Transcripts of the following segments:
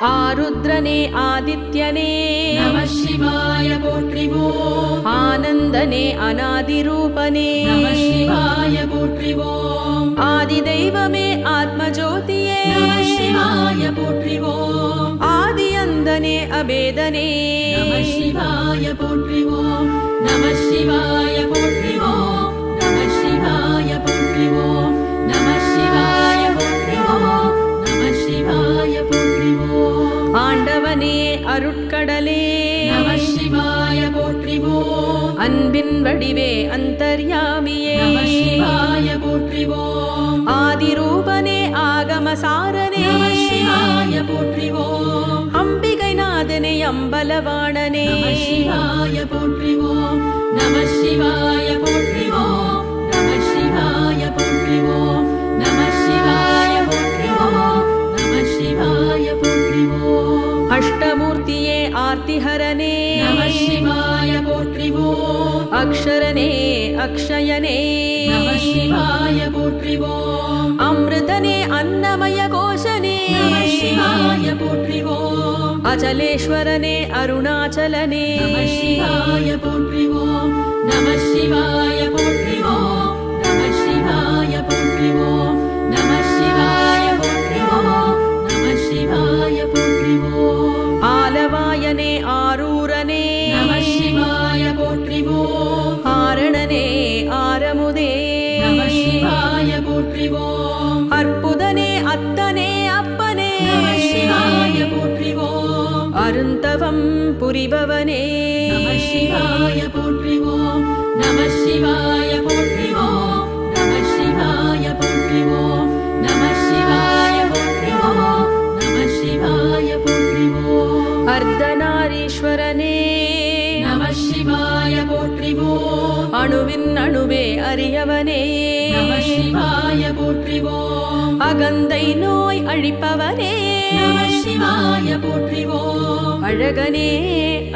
ஆருத்ரனே ஆதித்யனே. நம சிவாய போற்றிவோம். ஆனந்தனே அநாதிரூபனே நம சிவாய போற்றிவோம். ஆதி தெய்வமே ஆத்மஜோதியே. நம சிவாய போற்றிவோம். ஆதி அந்தனே அபேதனே. நம சிவாய போற்றிவோம். நம சிவாய போற்றிவோம். நம சிவாய போற்றிவோம். நம சிவாய போற்றிவோம். நம சிவாய ஆண்டவனே அருட்கடலே. சிவாய போற்றிவோம். அன்பின் வடிவே அந்தர்யாமியே. சிவாய போற்றிவோம். ஆதிரூபனே ஆகமசாரனே. சிவாய போற்றிவோம். அம்பிகை நாதனே அம்பலவாணனே சிவாய போற்றிவோம். நம சிவாய போற்றிவோம். நம சிவாய போற்றிவோம். मूर्तिहरणे। शिवाय पोत्रिवो अक्षरणे अक्षयने। शिवाय पोत्रिवो अमृतने अन्नमय कोशने। शिवाय पोत्रिवो अचलेश्वरने अरुणाचलने। शिवाय पोत्रिवो नमः शिवाय पोत्रिवो नमः शिवाय पोत्रिवो नमः शिवाय पोत्रिवो नमः शिवाय पोत्रिवो ஆலவாயனே ஆரூரனே. சிவாய போற்றிவோம். ஆரணனே ஆரமுதே. சிவாய போற்றிவோம். அற்புதனே அத்தனே அப்பனே. சிவாய போற்றிவோம். அருந்தவம் புரிபவனே. சிவாய போற்றிவோம். நம சிவாய நம சிவாய போற்றிவோம் அழகனே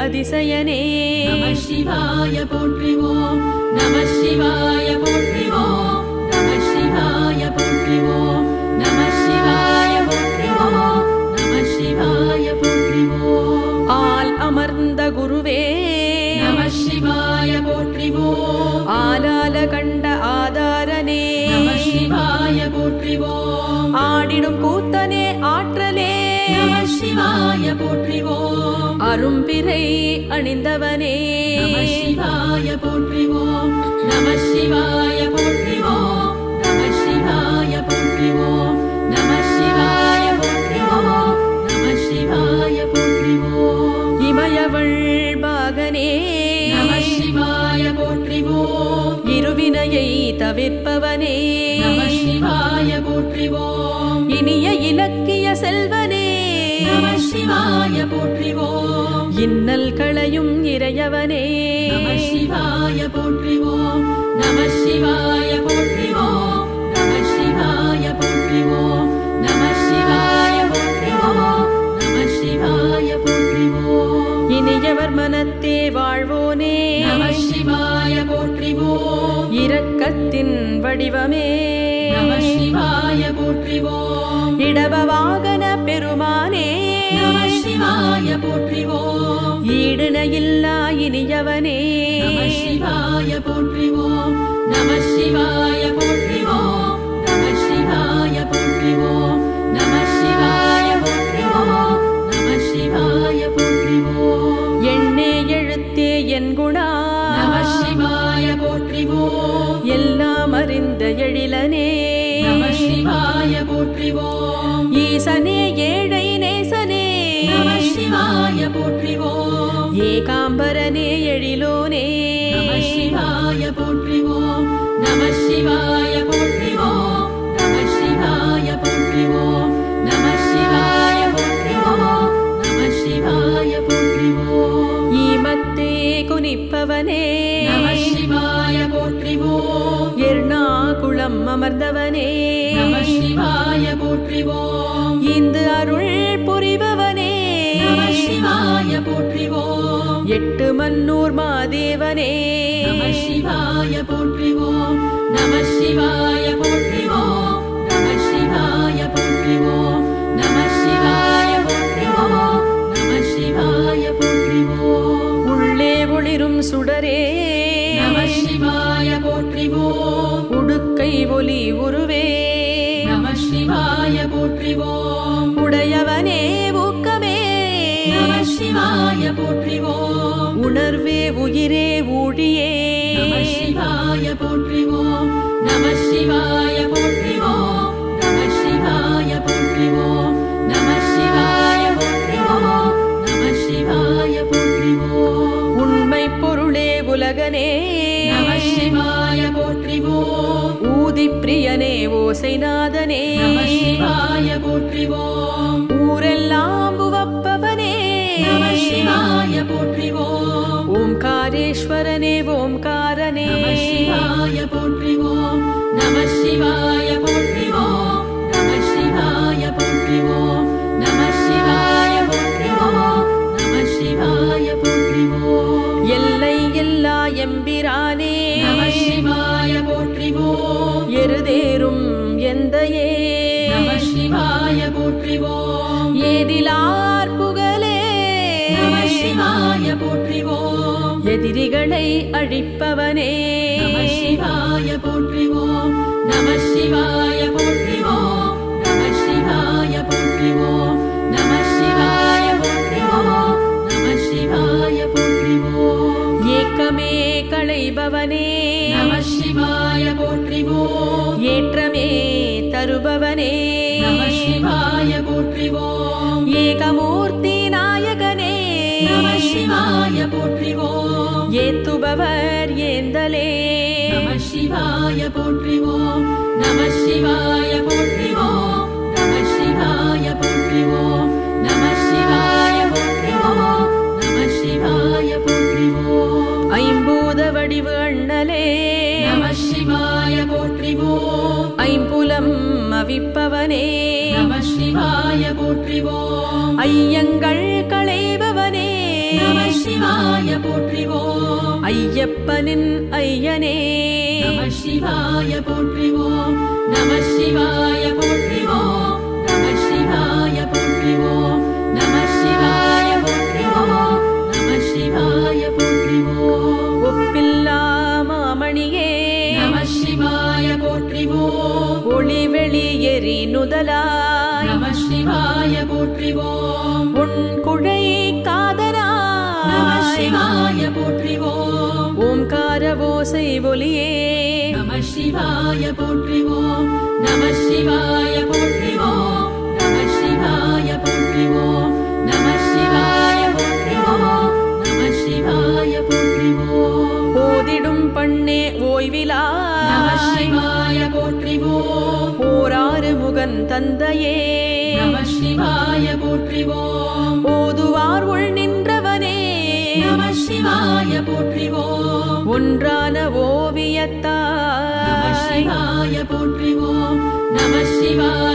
அதிசயனே நம சிவாய போற்றிவோம் நம சிவாய போற்றிவோம் நம சிவாய போற்றிவோம் நம சிவாய போற்றிவோம் நம சிவாய போற்றிவோம் ஆல் அமர்ந்த குருவே நம சிவாய போற்றிவோம் ஆலால கண்ட ஆதாரனே நம சிவாய போற்றிவோம் ஆடிடும் கூத்தனே ஆற்றலே நம சிவாய போற்றிவோம். அரும்பிரை அணிந்தவனே. சிவாய போற்றிவோம். நம சிவாய போற்றிவோம். நம சிவாய போற்றிவோம். நம சிவாய போற்றிவோம். நம சிவாய போற்றிவோம். இமயவள் பாகனே. நம சிவாய போற்றிவோம். இருவினையை தவிர்ப்பவனே. நம சிவாய போற்றிவோம். இனிய இலக்கிய சிவாய போற்றிவோம். இன்னல் களையும் இறையவனே. நம சிவாய போற்றிவோம். நம சிவாய போற்றிவோம். நம சிவாய போற்றிவோம். நம சிவாய போற்றிவோம். நம சிவாய போற்றிவோம். இனியவர் மனத்தே வாழ்வோனே. நம சிவாய போற்றிவோம். இரக்கத்தின் வடிவமே. நம சிவாய போற்றிவோம். இடப வாகன பெருமானே நம போற்றிவோம். ஈடுணையில்லா இனியவனே. நம சிவாய போற்றிவோம். நம சிவாய போற்றிவோம். நம சிவாய போற்றிவோம். நம சிவாய போற்றிவோம். நம சிவாய போற்றிவோம். எண்ணே எழுத்தே என் குணா. நம சிவாய போற்றிவோம். எல்லாம் அறிந்த எழிலனே. நம சிவாய போற்றிவோம். ஈசனே ஏழை ஏகாம்பரனே எழிலோனே. சிவாய போற்றிவோம் நம சிவாய போற்றிவோம் நம சிவாய போற்றிவோம் நம சிவாய போற்றிவோம் நம சிவாய போற்றிவோம். ஈமத்தே குனிப்பவனே. நம சிவாய போற்றிவோம். எர்ணாகுளம் அமர்ந்தவனே. நம சிவாய போற்றிவோம். இந்து அருள் எட்டு மன்னூர் மாதேவனே. நம சிவாய போற்றிவோம். நம சிவாய உணர்வே உயிரே நம சிவாய போற்றிவோம் நம சிவாய போற்றிவோம் நம சிவாய போற்றிவோம் நம சிவாய போற்றிவோம் நம சிவாய போற்றிவோம் உண்மை பொருளே உலகனே. நம சிவாய போற்றிவோம் ஊதி பிரியனே ஓசைநாதனே சிவாய போற்றிவோம் ஊரெல்லாம் शिवाय पोट्रिवो नमः शिवाय पोट्रिवो नमः शिवाय पोट्रिवो नमः शिवाय पोट्रिवो नमः शिवाय पोट्रिवो எல்லை எல்லா எம்பிரானே நம சிவாய போற்றிவோ எருதேறும் எந்த ஏ நம எதிரிகளை அழிப்பவனே します。ஐயப்பனின் ஐயனே. நம சிவாய போற்றிவோம் நம சிவாய போற்றிவோம் நம சிவாய போற்றிவோம் நம சிவாய போற்றிவோம் நம சிவாய முகன் தந்தையே. நம சிவாய போற்றிவோம். ஓதுவார் உள் நின்றவனே. நம சிவாய போற்றிவோம். ஒன்றான ஓவியத்தாய். சிவாய போற்றிவோம். நம சிவாய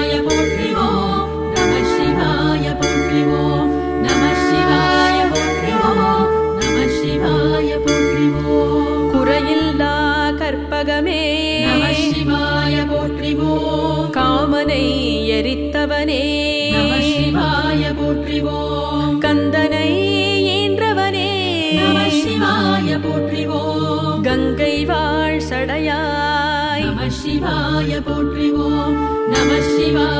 நம சிவாய போற்றிவோம். கந்தனை ஈன்றவனே. நம சிவாய போற்றிவோம். கங்கை வாழ் சடையாய். சிவாய போற்றிவோம். நம சிவாய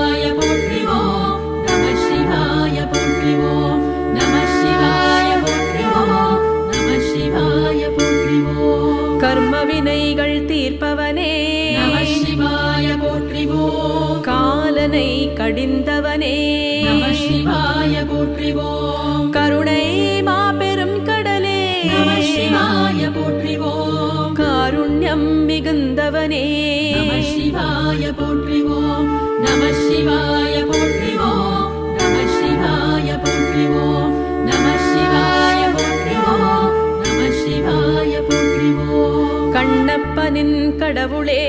கண்ணப்பனின் கடவுளே.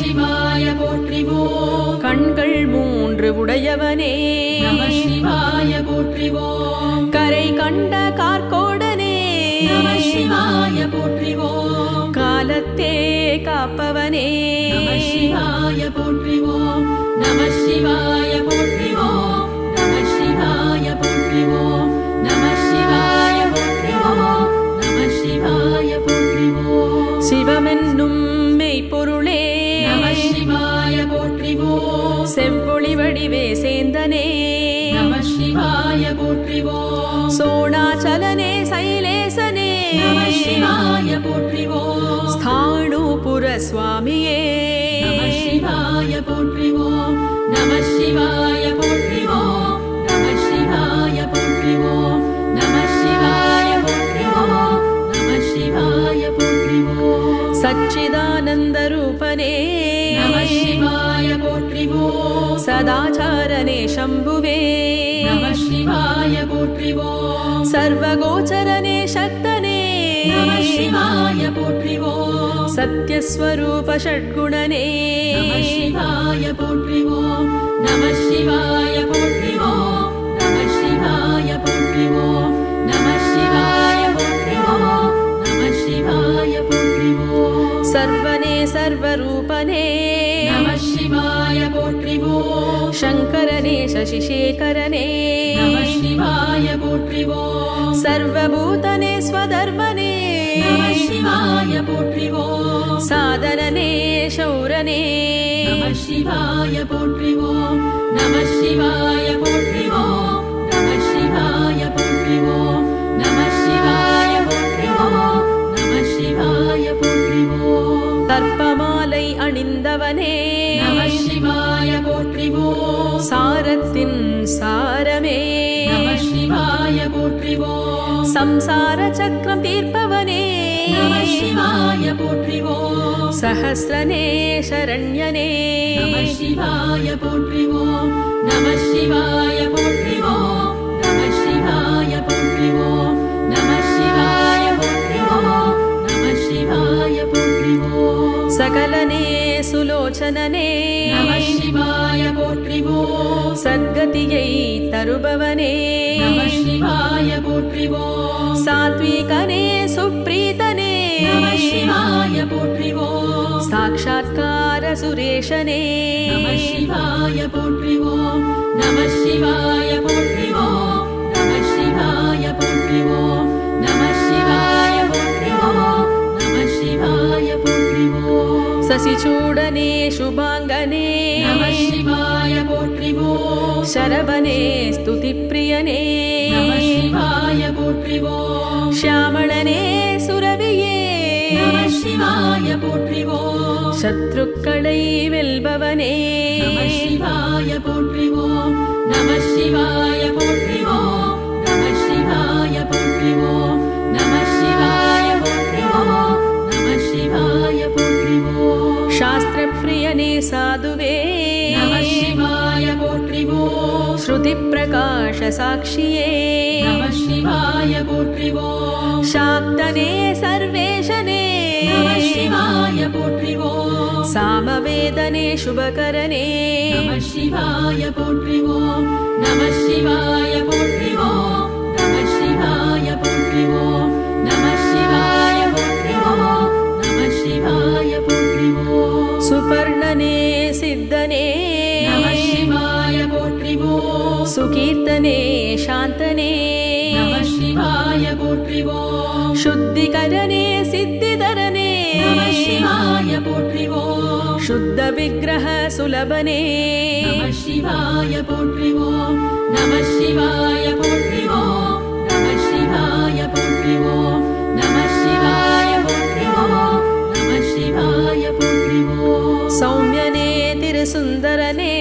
சிவாய போற்றிவோம் கண்கள் மூன்று உடையவனே. சிவாய போற்றிவோம் கரை கண்ட கார்கோடனே சிவாய போற்றிவோம் காலத்தே காப்பவனே. சிவாய போற்றிவோம் சிவமென்னும் மெய்ப்பொருளே சிவாய போற்றிவோம் செவ்வொளி வடிவே சேந்தனே சிவாய போற்றிவோம் சோணாச்சலனே சைலேசனே சிவாய போற்றிவோம் ஸ்தாணூபுர சுவாமியே நம சிவாய போற்றிவோம் नमः शिवायत्रिवाय पुत्रिवत्रिवाय पुत्रो सच्चिदानन्देवायत्रिव सदाचारे शम्भुवे शिवो सर्वगोचरणे शक्तने सत्यस्वरूप षड्गुणने नमः शिवायत्रिमो नमः सर्वने सर्वरूपने। शङ्करने शशिशेखरने। शिवाय पोट्रिवो सर्वभू शिवाय पोट्रिवो सादरने शौरने नमः शिवाय पोट्रिवो नमः शिवाय पोट्रिवो नमः शिवाय पोट्रिवो नमः शिवाय पोट्रिवो नमः शिवाय पोट्रिवो தர்ப்பமாலை அணிந்தவனே நம சிவாய போற்றிவோ சாரத்தின் சாரமே நம சிவாய போற்றிவோ சம்சார சக்கரம் தீர்ப்ப शिवाय पोट्रिवो। सहस्रने शरण्यने। शिवाय पोट्रिवो। नमः शिवाय पोट्रिवो। नमः शिवाय पोट्रिवो। नमः शिवाय पोट्रिवो। नमः शिवाय पोट्रिवो। सकलने सुलोचनने। नमः शिवाय पोट्रिवो। सद्गतियै तरुभवने। साक्षात्कार सुरेशने शिवाय पोट्रिवो नमः शिवाय पोट्रिवो नमः शिवाय पोट्रिवो नमः शिवाय पोट्रिवो नमः शिवाय पोट्रिवो शशिचूडने शुभाङ्गने। शिवाय पोट्रिवो शरवने स्तुतिप्रियने। शिवाय पोट्रिवो श्यामणने सुरवि சிவாய போற்றிவோம் சத்ருக்களை வெல்பவனே நம சிவாய போற்றிவோம் நம சிவாய போற்றிவோம் நம சிவாய போற்றிவோம் நம சிவாய போற்றிவோம் நம சிவாய போற்றிவோம் शास्त्रप्रियने साधुवे நம சிவாய போற்றிவோம் श्रुतिप्रकाशसाक्षिये நம சிவாய போற்றிவோம் शाक्तने सर्वेशने शिवाय गोत्रिवो सामवेदने शुभकरणे। नमः शिवाय गोत्रिवो नमः शिवाय गोत्रिवो नमः शिवाय गोत्रिमो नमः शिवाय गुत्रिमो नमः शिवाय पुत्रिमो सुपर्णने सिद्धनेवाय गोत्रिवो सुकीर्तने शान्तने। नमः शिवाय गोत्रिवो शुद्धिकरणे सिद्धि। शुद्ध विग्रह सुलभने शिवाय पोट्रिवो नमः शिवाय पोट्रिवो नमः शिवाय पोट्रिवो नमः शिवाय पोट्रिवो नमः शिवाय पोट्रिवो सौम्यने तिरुसुन्दरने।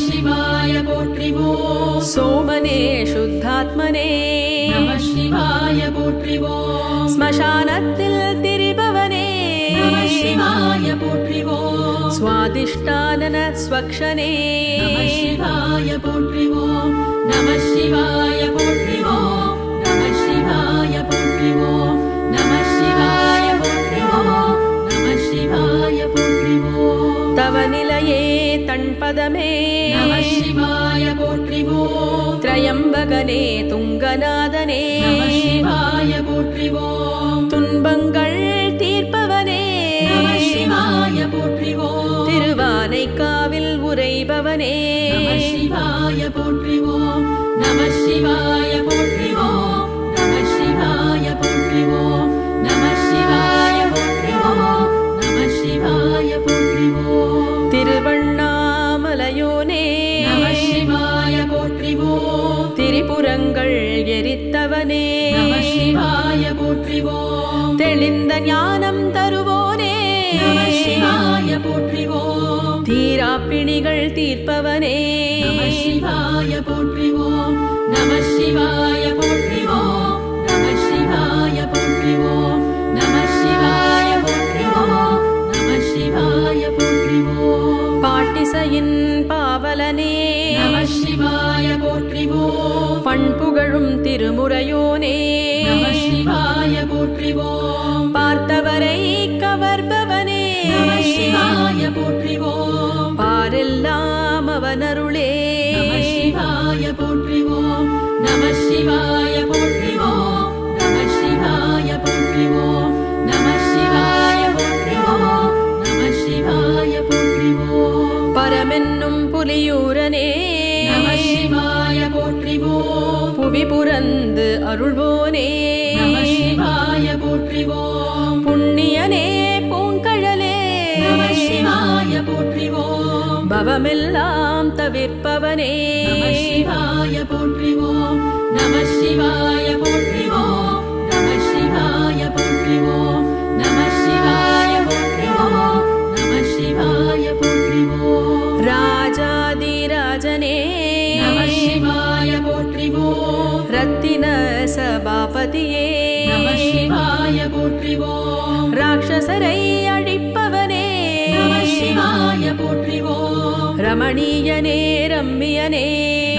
शिवाय पोट्रिवो सोमने शुद्धात्मने। नमः शिवाय पोट्रिवो गोत्रिवो स्मशान शिवाय पोट्रिवो स्वादिष्टानन स्वक्षणे शिवाय स्वादिष्टाननस्वक्षने नमः शिवाय शिवायत्रिवो नमः शिवाय पुत्रिवो नमः शिवाय शिवायुत्रिवो नमः शिवाय पुत्रिवो तव निलये तण्पदमे। शिवाय पोत्रिवो त्रयम्बगने तुङ्गनादने। உரைபவனே சிவாய போற்றிவோம் நம சிவாய போற்றிவோம் நம சிவாய போற்றிவோம் நம சிவாய போற்றிவோம் நம சிவாய போற்றிவோம். திருவண்ணாமலையோனே. நம சிவாய போற்றிவோம். திரிபுரங்கள் எரித்தவனே. சிவாய போற்றிவோம். தெளிந்த ஞானம் தருவோம். போற்றிவோம் தீரா பிணிகள் தீர்ப்பவனே சிவாய போற்றிவோம் நம சிவாய போற்றிவோம் நம சிவாய போற்றிவோம் நம சிவாய போற்றிவோம் நம சிவாய போற்றிவோம். பாட்டிசையின் பாவலனே. நம சிவாய போற்றிவோம். பண்புகழும் திருமுறையோனே. நம சிவாய போற்றிவோம். பார்த்தவரை கவர்பவனே. நம சிவாய போற்றிவோம். நம சிவாய போற்றிவோம். நம சிவாய போற்றிவோம். நம சிவாய போற்றிவோம். நம சிவாய போற்றிவோம். நம சிவாய போற்றிவோம். பரமென்னும் புலியூரனே. நம சிவாய போற்றிவோம். புவி புரந்து அருள்வோனே. போற்றிவோம் தவிர்ப்பவனே. சிவாய போற்றிவோம். நம சிவாய ரமணீயனே ரம்மியனே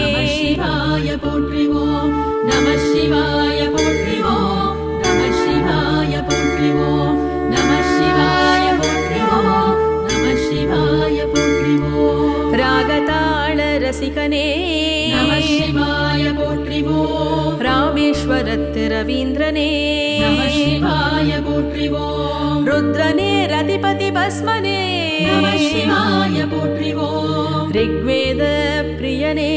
நம சிவாய போற்றிவோம் நம சிவாய போற்றிவோம் நம சிவாய போற்றிவோம் நம சிவாய போற்றிவோம் நம சிவாய போற்றிவோம் ராகதாள ரசிகனே நம சிவாய போற்றிவோம் ராமேஸ்வரத்து ரவீந்திரனே நம சிவாய போற்றிவோம் रुद्रने रतिपति भस्मने शिवाय पुत्रिवो ऋग्वेद प्रियने।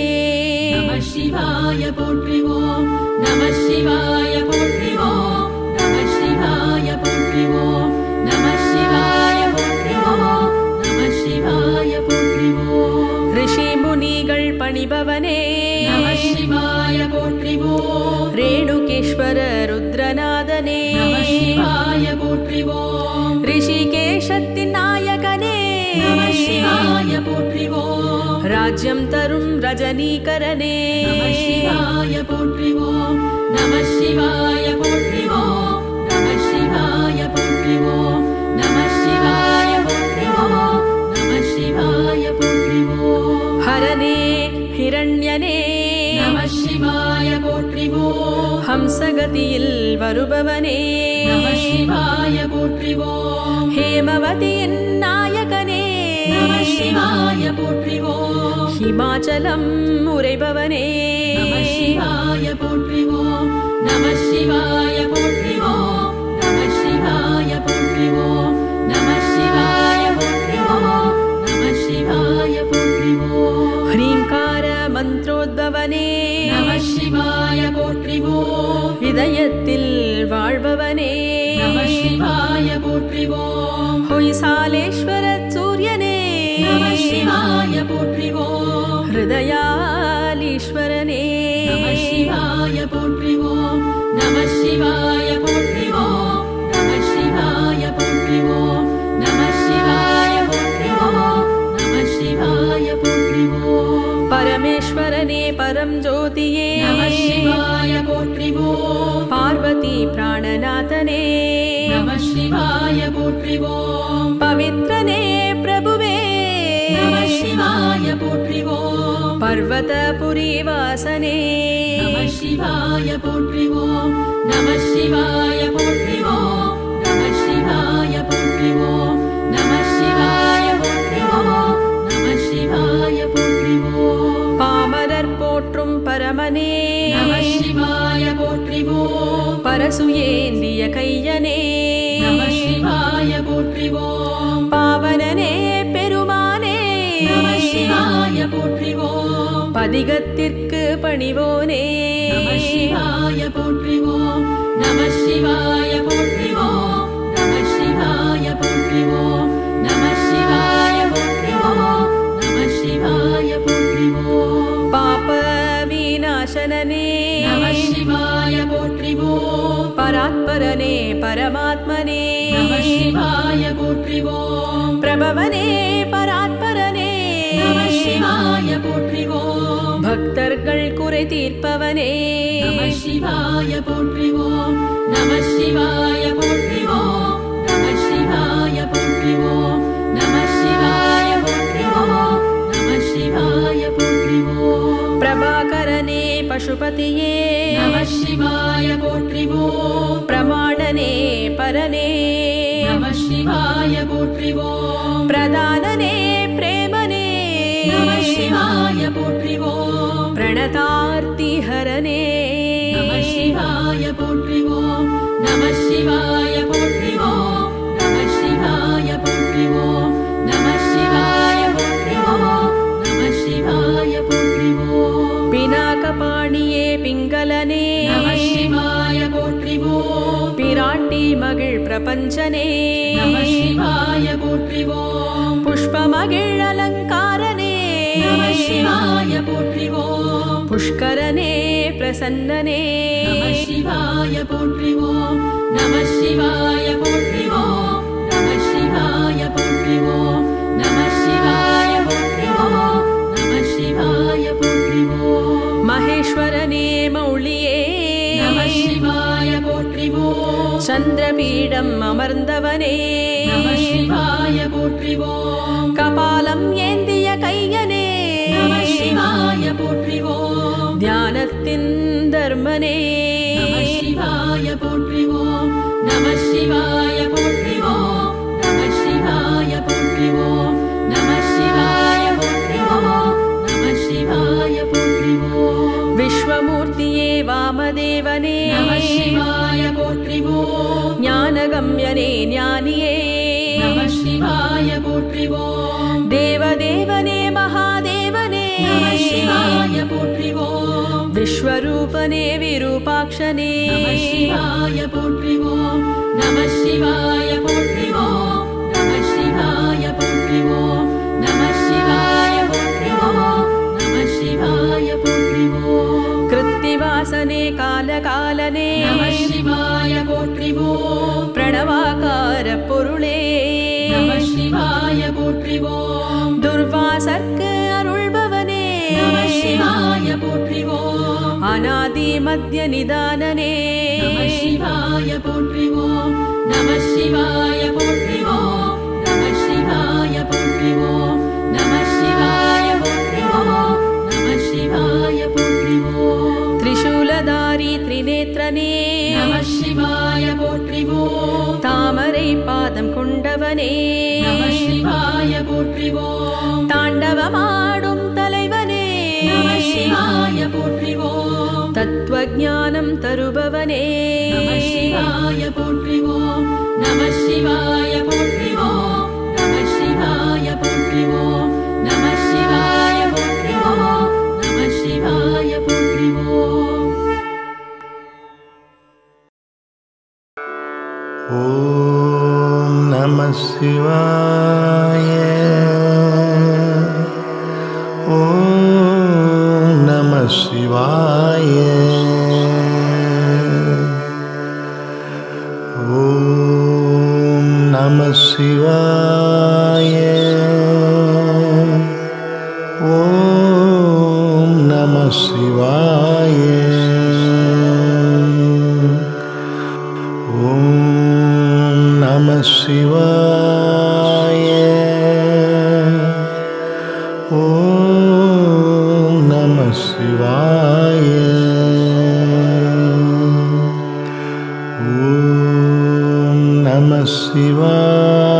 शिवाय पुत्रिवो नमः शिवाय पुत्रिवो मणिभवने। शिवाय पोत्रिवो रेणुकेश्वर रुद्रनादने। शिवाय पोत्रिवो ऋषिके शिवाय पोत्रिवो राज्यं तरुं रजनीकरणे। शिवाय पोत्रिवो नमः शिवाय पोत्रिवो नमः शिवाय पोत्रिवो नमः शिवाय पोत्रिवो नमः शिवाय पोत्रिवो हरने சிவாய போற்றிவோம் நம சிவாய போற்றிவோம் ஹரனே ஹிரண்யனே நம சிவாய போற்றிவோம் ஹம்சகதியில் வருபவனே நம சிவாய போற்றிவோம் ஹேமவதியின் நாயகனே நம சிவாய போற்றிவோம் ஹிமாச்சலம் உரைபவனே நம சிவாய போற்றிவோம் நம சிவாய होयिसालेश्वर सूर्यनेत्रिवो हृदयालीश्वरनेयपोत्रिवो नमः नम शिवाय पुत्रिमो नमः शिवाय पुत्रिमो नमः शिवाय पुत्रिमो परमेश्वरे परम ज्योतियेत्रिवो पार्वती प्राणनाथ ो पवित्र ने प्रभुवे। शिवाय पुत्रिवो पर्वतपुरीवासने शिवाय पोत्रिवो नमः शिवाय पोत्रिवो नमः शिवाय पुत्रिवो नमः शिवाय पुत्रिमो नमः शिवाय पुत्रिवो पामदर्पोट्रुं परमने। शिवाय पोत्रिवो परसुयेन्ियकैयने ो पावनने पेमाने पदग पणिवोनेय शिवायुत्रिवो नम शिवायुत्रिमो नमः शिवाय पुत्रिवो पापविनाशनने शिवायत्रिवो பராத்பரனே பரமாத்மனே. शिवाय गोत्रिवो प्रभवने परात्परने। शिवाय परात्परनेवाय भक्तर्गल् कुरे तीर्पवने। शिवाय गोत्रिवो नमः शिवाय गोत्रिवो नमः शिवाय गोत्रिवो नमः शिवाय गोत्रिवो नमः शिवाय पोत्रिवो प्रभाकरणे नमः शिवाय गोत्रिवो प्रमाणने परने। शिवाय पोट्रिवो प्रदानने प्रेमने। नमः शिवाय पोट्रिवो शिवाय पोट्रिवो नमः शिवाय पोट्रिवो नमः शिवाय शिवाय पोट्रिवो नमः शिवाय पोट्रिवो पिनाकपाणिये पिङ्गलने नमः पुष्करने प्रसन्नने। शिवाय शिवायत्रिवो नमः शिवाय पुत्रिवो नमः शिवाय पोट्रिवो नमः शिवाय पोट्रिवो नमः शिवाय पुत्रिवो महेश्वरने मौलिये नमः शिवाय पोट्रिवो चन्द्रपीडम् अमर्दवने नेत्रिवो नमः शिवायत्रिव नम शिवाय पुत्रिवो नमः शिवाय पुत्रिव नम शिवाय पुत्रिवो विश्वमूर्तिये वामदेवने वायपोत्रिवो ज्ञानगम्यने ज्ञाने शिवाय गोत्रिवो विश्वरूपने विरूपाक्षने। शिवाय पोट्रिवो नमः शिवाय पोट्रिवो नमः शिवाय पोट्रिवो नमः शिवाय पोट्रिवो नमः शिवाय पोट्रिवो। कृत्तिवासने कालकालने। शिवाय पोट्रिवो। प्रणवाकार गोत्रिवो नमः शिवाय पोट्रिवो। दुर्वासक அநாதி மத்திய நிதானனே. சிவாய போற்றிவோம் நம சிவாய போற்றிவோம் நம சிவாய போற்றிவோம் நம சிவாய போற்றிவோம் நம சிவாய போற்றிவோம். திரிசூலதாரி திரிநேத்திரனே நம சிவாய போற்றிவோம். தாமரை பாதம் கொண்டவனே. நம சிவாய போற்றிவோம். தாண்டவமாடும் தலைவனே. நம சிவாய போற்றிவோம். ज्ञानं तरुभवनेवाय पुो नमः शिवाय पुप्रिवो नमः शिवाय पुत्रिवो नमः शिवायुप्रियो नम शिवाय शिवाय ॐ नमः शिवाय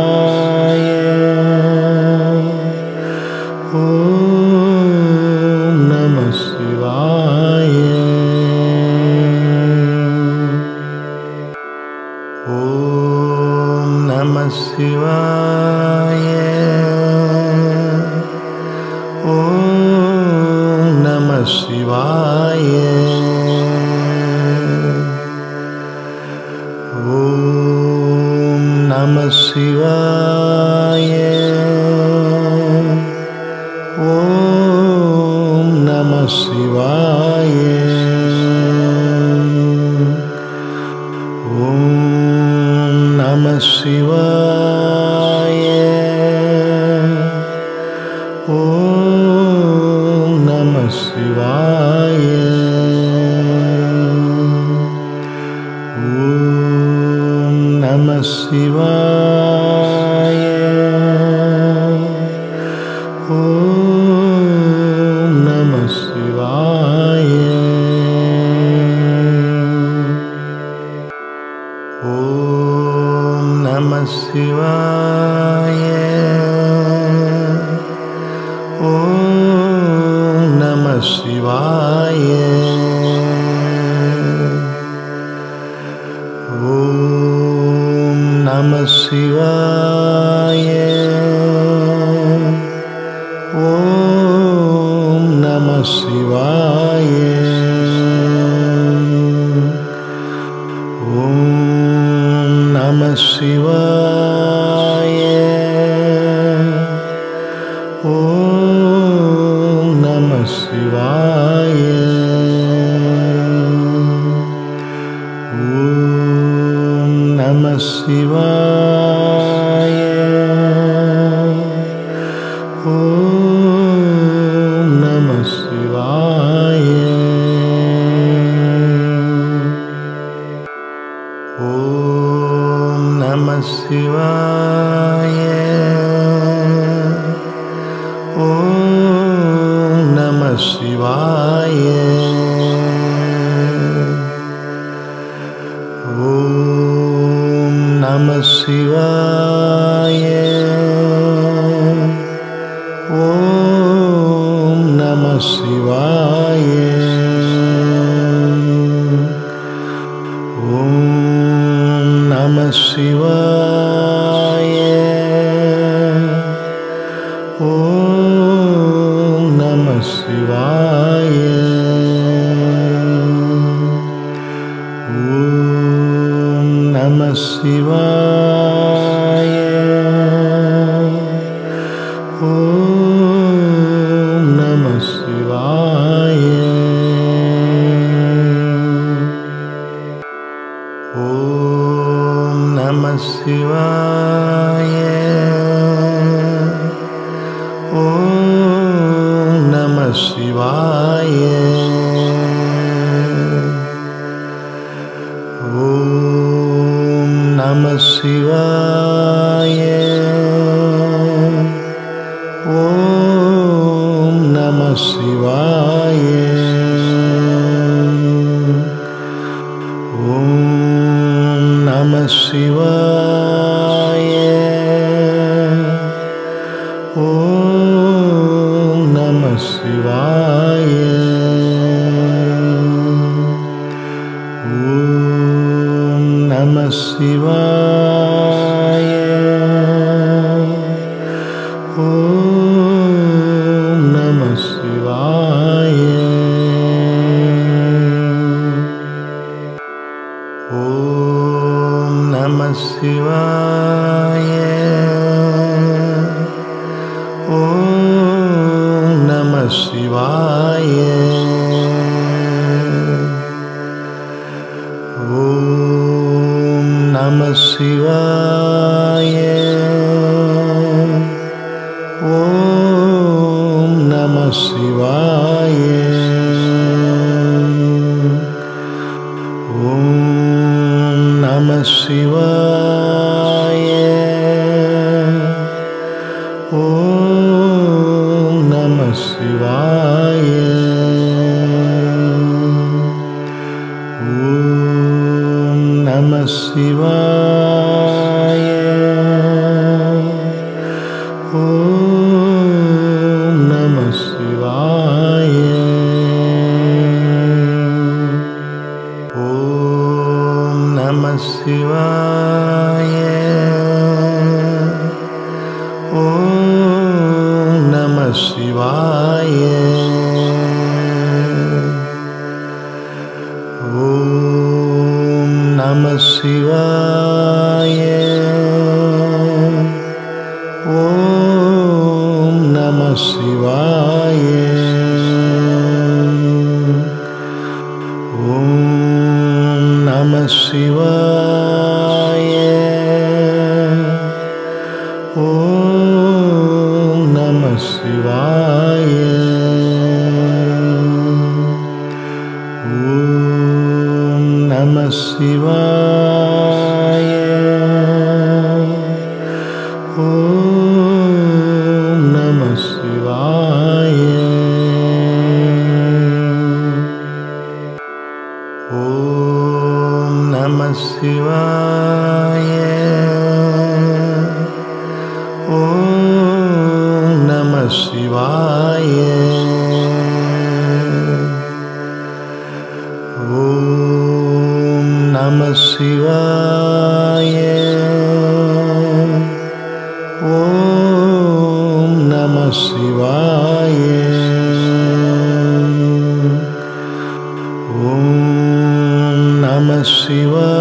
शिवा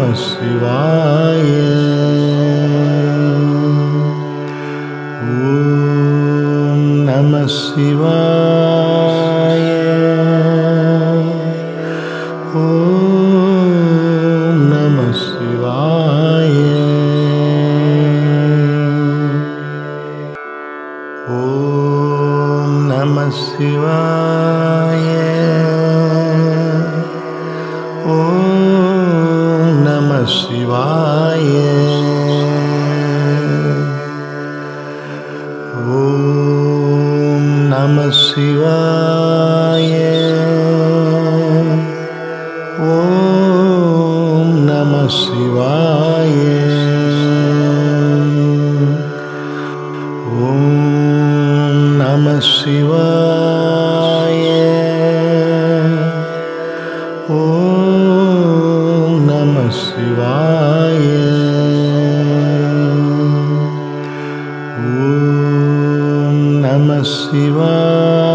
नमः शिवाय। ॐ नमः शिवाय नमः शिवा